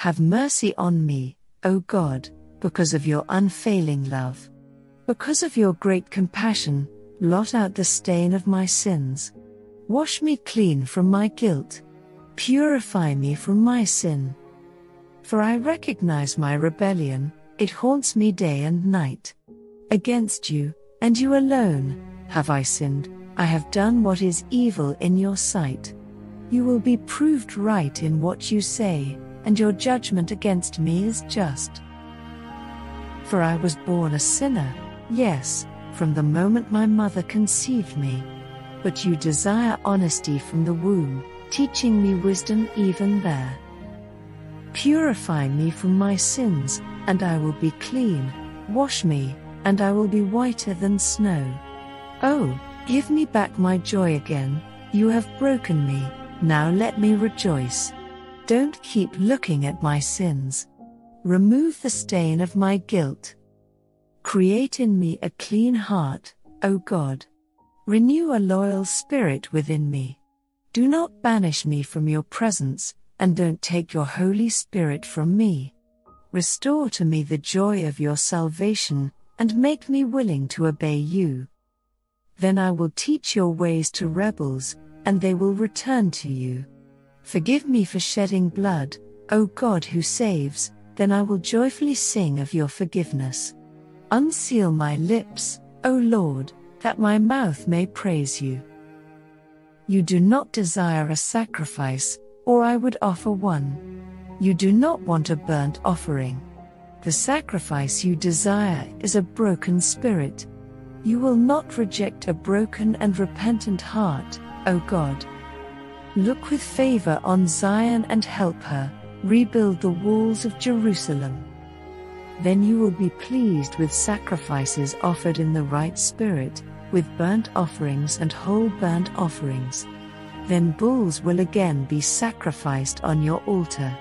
Have mercy on me, O God, because of your unfailing love. Because of your great compassion, blot out the stain of my sins. Wash me clean from my guilt. Purify me from my sin. For I recognize my rebellion, it haunts me day and night. Against you, and you alone, have I sinned, I have done what is evil in your sight. You will be proved right in what you say, and your judgment against me is just. For I was born a sinner, yes, from the moment my mother conceived me. But you desire honesty from the womb, teaching me wisdom even there. Purify me from my sins, and I will be clean. Wash me, and I will be whiter than snow. Oh, give me back my joy again. You have broken me, now let me rejoice. Don't keep looking at my sins. Remove the stain of my guilt. Create in me a clean heart, O God. Renew a loyal spirit within me. Do not banish me from your presence, and don't take your Holy Spirit from me. Restore to me the joy of your salvation, and make me willing to obey you. Then I will teach your ways to rebels, and they will return to you. Forgive me for shedding blood, O God who saves, then I will joyfully sing of your forgiveness. Unseal my lips, O Lord, that my mouth may praise you. You do not desire a sacrifice, or I would offer one. You do not want a burnt offering. The sacrifice you desire is a broken spirit. You will not reject a broken and repentant heart, O God. Look with favor on Zion and help her, rebuild the walls of Jerusalem. Then you will be pleased with sacrifices offered in the right spirit, with burnt offerings and whole burnt offerings. Then bulls will again be sacrificed on your altar.